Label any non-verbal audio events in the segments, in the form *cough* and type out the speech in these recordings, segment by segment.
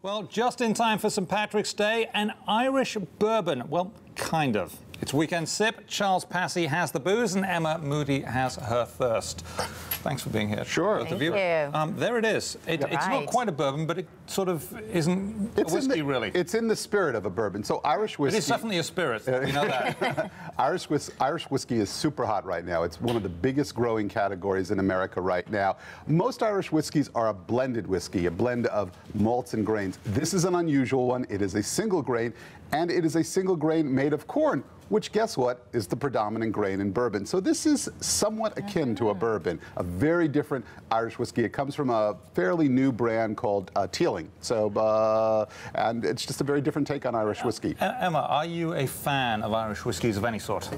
Well, just in time for St. Patrick's Day, an Irish bourbon. Well, kind of. It's weekend sip. Charles Passy has the booze, and Emma Moody has her thirst. Thanks for being here. Sure. Thank you. you. Um, there it is. It, It's not quite a bourbon, but it sort of isn't a It's in whiskey, the, really. It's in the spirit of a bourbon. So Irish whiskey. It is definitely a spirit. You know that. *laughs* Irish, whis- Irish whiskey is super hot right now. It's one of the biggest growing categories in America right now. Most Irish whiskeys are a blended whiskey, a blend of malts and grains. This is an unusual one. It is a single grain, and it is a single grain made of corn, which, guess what, is the predominant grain in bourbon. So this is somewhat akin to a bourbon, a very different Irish whiskey. It comes from a fairly new brand called uh, Teeling. So, uh, and it's just a very different take on Irish whiskey. Emma, are you a fan of Irish whiskies of any sort?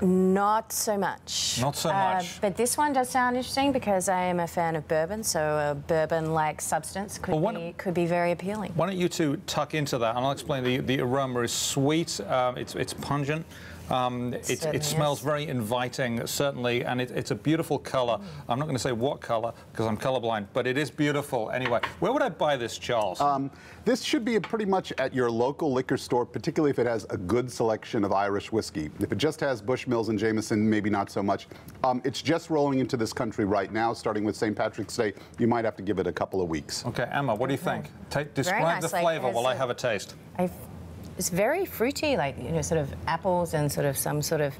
Not so much. Not so Uh, much. but this one does sound interesting because I am a fan of bourbon, so a bourbon-like substance could Well, be could be very appealing. Why don't you two tuck into that, and I'll explain. The, the aroma is sweet, um, it's, it's pungent, um, it, certainly it smells is. very inviting, certainly, and it, it's a beautiful color. I'm not going to say what color, because I'm colorblind, but it is beautiful anyway. Where would I buy this, Charles? Um, this should be pretty much at your local liquor store, particularly if it has a good selection of Irish whiskey. If it just has Bushmills and Jameson, maybe not so much. Um, it's just rolling into this country right now, starting with St. Patrick's Day. You might have to give it a couple of weeks. okay, Emma, what do you think? Ta describe nice, the flavor has while I a- have a taste. I've, it's very fruity, like you know, sort of apples and sort of some sort of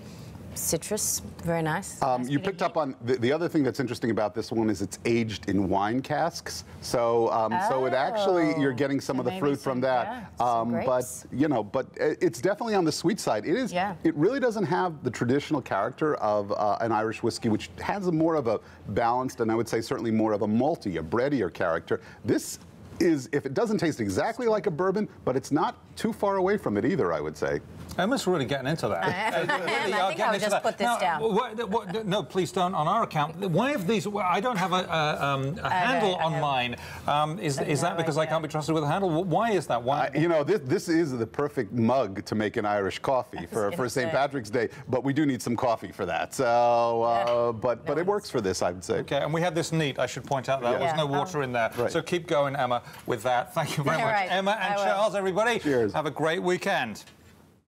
citrus. Very nice. Um, Nice you picked up on the, the other thing that's interesting about this one is it's aged in wine casks. So, um, so it actually you're getting some So of the fruit some- from that. yeah, some but you know, but uh, it's definitely on the sweet side. It is. Yeah. It really doesn't have the traditional character of uh, an Irish whiskey, which has a more of a balanced and I would say certainly more of a malty, a breadier character. This. Is if it doesn't taste exactly like a bourbon, but it's not too far away from it either, I would say. Emma's really getting into that. *laughs* I am. Uh, you I am. really I think I getting would just that. put this Now, down. what- what- no, please don't on our account. Why have these? well, I don't have a, a, um, a handle I on have- mine. Um, is is that no because I can't be trusted with a handle? Why is that? Why? I- you know, this, this is the perfect mug to make an Irish coffee *laughs* for, for St. Patrick's Day, but we do need some coffee for that. So, uh, *laughs* Yeah. but but it works for this, I would say. Okay, and we had this neat. I should point out that Yeah. there was no Yeah. water in there. Right. So keep going, Emma, with that. Thank you very much, right, Emma and. Charles. Everybody, Cheers. Have a great weekend.